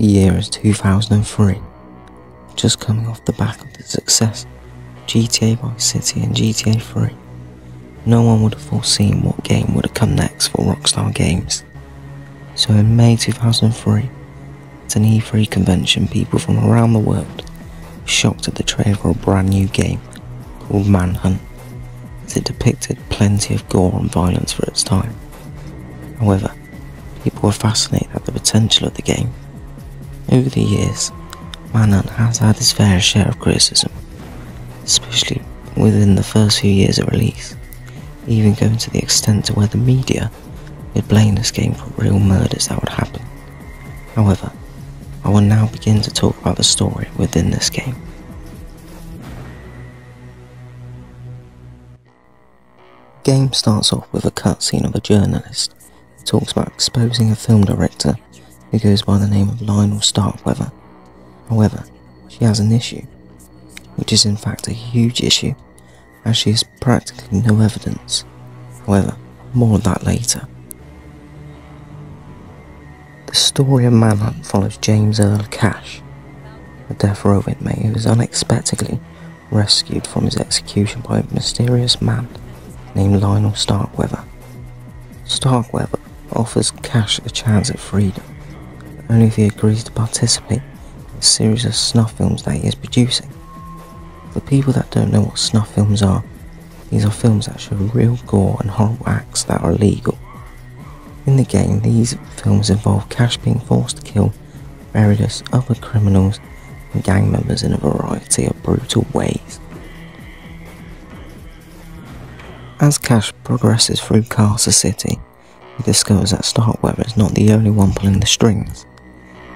The year is 2003, just coming off the back of the success GTA Vice City and GTA 3. No one would have foreseen what game would have come next for Rockstar Games. So in May 2003, at an E3 convention, people from around the world were shocked at the trailer for a brand new game called Manhunt, as it depicted plenty of gore and violence for its time. However, people were fascinated at the potential of the game over the years, Manhunt has had his fair share of criticism, especially within the first few years of release, even going to the extent to where the media would blame this game for real murders that would happen. However, I will now begin to talk about the story within this game. The game starts off with a cutscene of a journalist who talks about exposing a film director who goes by the name of Lionel Starkweather. However, she has an issue, which is in fact a huge issue, as she has practically no evidence. However, more of that later. The story of Manhunt follows James Earl Cash, a death row inmate who is unexpectedly rescued from his execution by a mysterious man named Lionel Starkweather. Starkweather offers Cash a chance at freedom only if he agrees to participate in a series of snuff films that he is producing. For people that don't know what snuff films are, these are films that show real gore and horrible acts that are illegal. In the game, these films involve Cash being forced to kill various other criminals and gang members in a variety of brutal ways. As Cash progresses through Carcer City, he discovers that Starkweather is not the only one pulling the strings.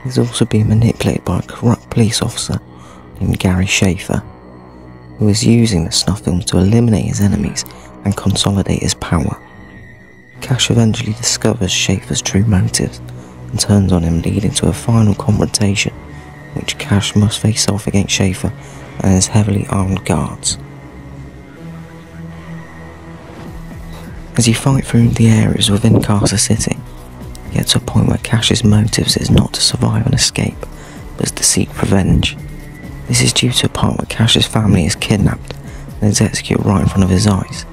He's also being manipulated by a corrupt police officer named Gary Schaefer, who is using the snuff films to eliminate his enemies and consolidate his power. Cash eventually discovers Schaefer's true motives and turns on him, leading to a final confrontation, which Cash must face off against Schaefer and his heavily armed guards. As you fight through the areas within Carcer City, get to a point where Cash's motives is not to survive and escape, but to seek revenge. This is due to a part where Cash's family is kidnapped and is executed right in front of his eyes.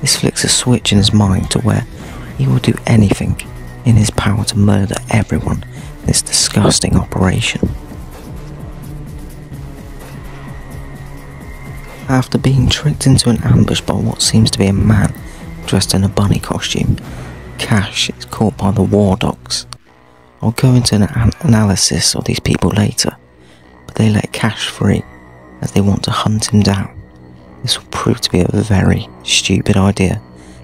This flicks a switch in his mind to where he will do anything in his power to murder everyone in this disgusting operation. After being tricked into an ambush by what seems to be a man dressed in a bunny costume, Cash is caught by the war dogs. I'll go into an an analysis of these people later, but they let Cash free as they want to hunt him down. This will prove to be a very stupid idea,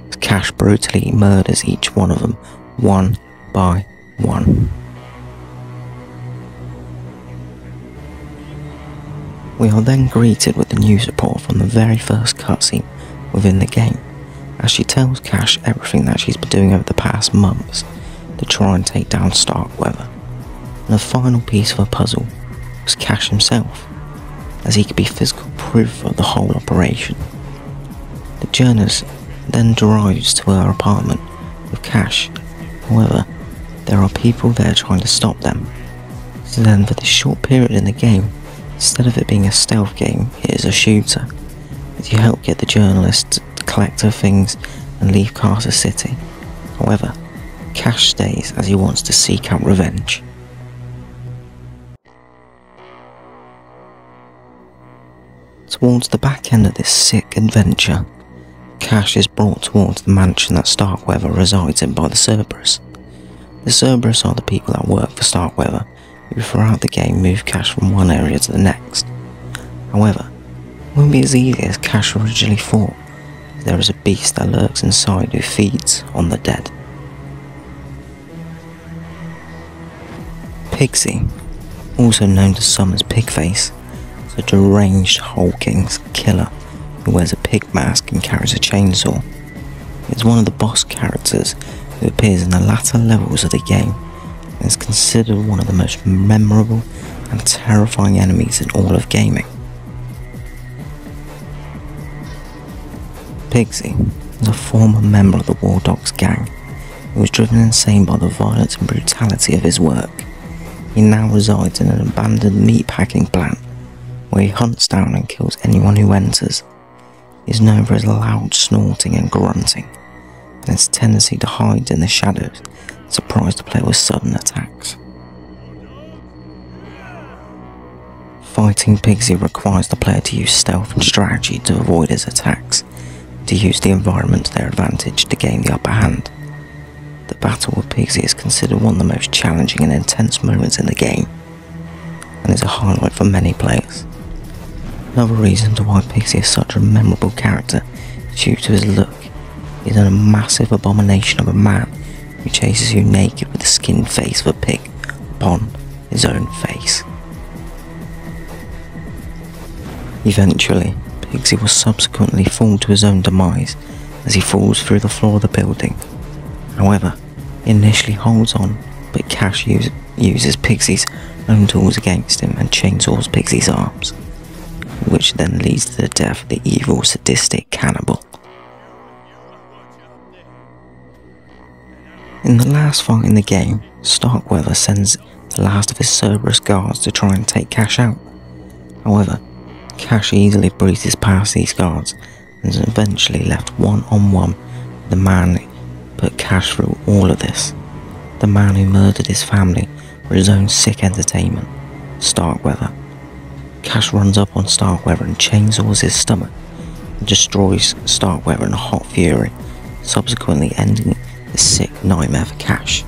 as Cash brutally murders each one of them, one by one. We are then greeted with the news report from the very first cutscene within the game as she tells Cash everything that she's been doing over the past months to try and take down Starkweather. And the final piece of the puzzle was Cash himself, as he could be physical proof of the whole operation. The journalist then drives to her apartment with Cash, however, there are people there trying to stop them. So then for this short period in the game, instead of it being a stealth game, it is a shooter, as you help get the journalist collect her things and leave Carcer City. However, Cash stays as he wants to seek out revenge. Towards the back end of this sick adventure, Cash is brought towards the mansion that Starkweather resides in by the Cerberus. The Cerberus are the people that work for Starkweather, who throughout the game move Cash from one area to the next. However, it won't be as easy as Cash originally thought, there is a beast that lurks inside who feeds on the dead. Piggsy, also known to some as Pigface, is a deranged hulking killer who wears a pig mask and carries a chainsaw. Is one of the boss characters who appears in the latter levels of the game and is considered one of the most memorable and terrifying enemies in all of gaming. Piggsy a former member of the War Dogs gang who was driven insane by the violence and brutality of his work. he now resides in an abandoned meatpacking plant where he hunts down and kills anyone who enters. He is known for his loud snorting and grunting, and his tendency to hide in the shadows and surprise the player with sudden attacks. Fighting Piggsy requires the player to use stealth and strategy to avoid his attacks, to use the environment to their advantage to gain the upper hand. The battle with Piggsy is considered one of the most challenging and intense moments in the game, and is a highlight for many players. Another reason to why Piggsy is such a memorable character is due to his look. He's a massive abomination of a man who chases you naked with the skinned face of a pig upon his own face. Eventually, Piggsy will subsequently fall to his own demise as he falls through the floor of the building. However, initially holds on, but Cash use, uses Piggsy's own tools against him and chainsaws Piggsy's arms which then leads to the death of the evil, sadistic cannibal. In the last fight in the game, Starkweather sends the last of his Cerberus guards to try and take Cash out. However, Cash easily breezes past these guards and is eventually left one on one with the man who put Cash through all of this. The man who murdered his family for his own sick entertainment, Starkweather. Cash runs up on Starkweather and chainsaws his stomach and destroys Starkweather in a hot fury, subsequently ending the sick nightmare for Cash.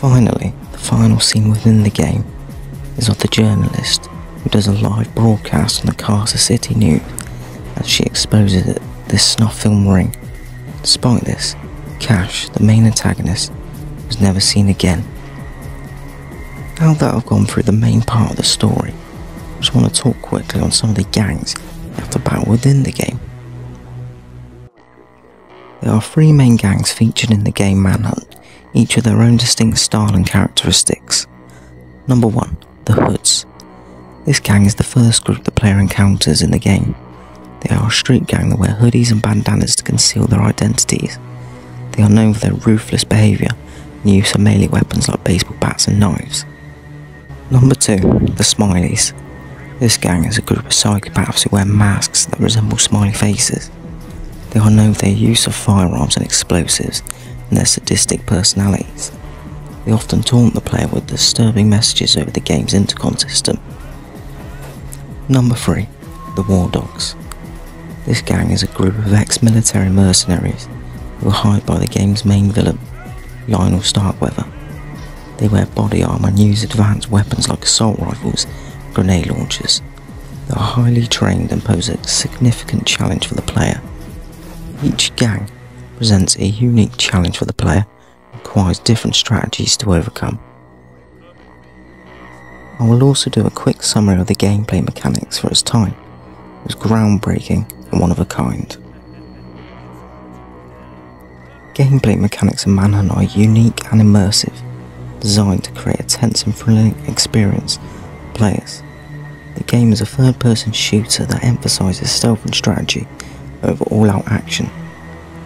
Finally, the final scene within the game is of the journalist who does a live broadcast on the Carcer City News as she exposes that this snuff film ring. Despite this, Cash, the main antagonist, was never seen again now that I've gone through the main part of the story, I just want to talk quickly on some of the gangs you have to battle within the game. There are three main gangs featured in the game Manhunt, each with their own distinct style and characteristics. Number 1, the Hoods. This gang is the first group the player encounters in the game. They are a street gang that wear hoodies and bandanas to conceal their identities. They are known for their ruthless behaviour and use of melee weapons like baseball bats and knives. Number 2, the Smileys. This gang is a group of psychopaths who wear masks that resemble smiley faces. They are known for their use of firearms and explosives and their sadistic personalities. They often taunt the player with disturbing messages over the game's intercom system. Number 3, the War Dogs. This gang is a group of ex-military mercenaries who are hired by the game's main villain, Lionel Starkweather. They wear body armor and use advanced weapons like assault rifles grenade launchers. They are highly trained and pose a significant challenge for the player. Each gang presents a unique challenge for the player requires different strategies to overcome. I will also do a quick summary of the gameplay mechanics for its time. It was groundbreaking and one of a kind. Gameplay mechanics in Manhunt are unique and immersive designed to create a tense and thrilling experience for players. The game is a third person shooter that emphasises stealth and strategy over all out action.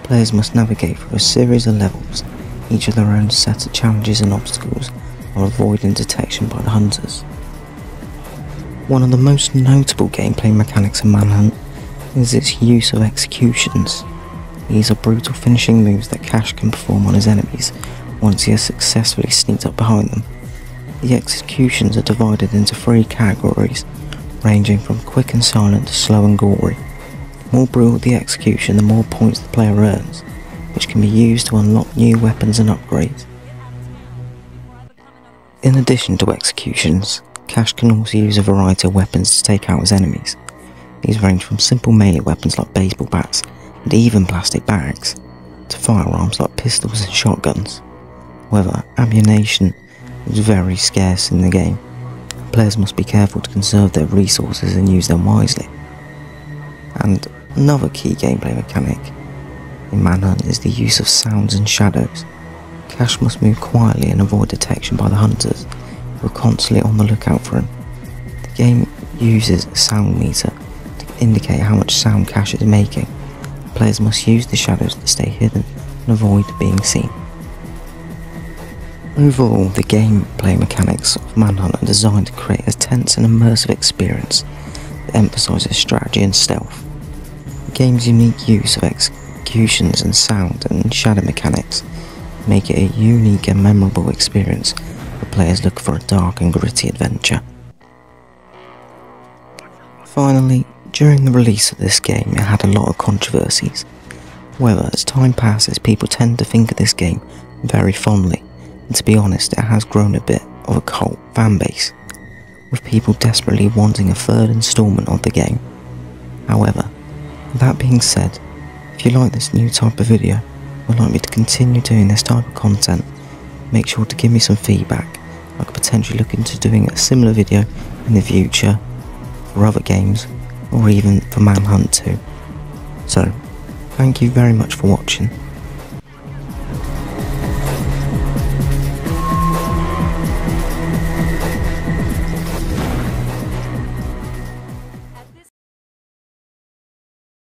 Players must navigate through a series of levels, each with their own set of challenges and obstacles, while avoiding detection by the hunters. One of the most notable gameplay mechanics in Manhunt is its use of executions. These are brutal finishing moves that Cash can perform on his enemies once he has successfully sneaked up behind them. The executions are divided into three categories, ranging from quick and silent to slow and gory. The more brutal the execution, the more points the player earns, which can be used to unlock new weapons and upgrades. In addition to executions, Cash can also use a variety of weapons to take out his enemies. These range from simple melee weapons like baseball bats and even plastic bags, to firearms like pistols and shotguns. However, ammunition is very scarce in the game. Players must be careful to conserve their resources and use them wisely. And another key gameplay mechanic in Manhunt is the use of sounds and shadows. Cash must move quietly and avoid detection by the hunters, who are constantly on the lookout for him. The game uses a sound meter to indicate how much sound Cash is making. Players must use the shadows to stay hidden and avoid being seen. Overall, the gameplay mechanics of Manhunt are designed to create a tense and immersive experience that emphasises strategy and stealth. The game's unique use of executions and sound and shadow mechanics make it a unique and memorable experience for players looking for a dark and gritty adventure. Finally, during the release of this game, it had a lot of controversies. However, as time passes, people tend to think of this game very fondly and to be honest, it has grown a bit of a cult fan base, with people desperately wanting a third installment of the game. However, that being said, if you like this new type of video, would like me to continue doing this type of content, make sure to give me some feedback. I could potentially look into doing a similar video in the future for other games, or even for Manhunt 2. So, thank you very much for watching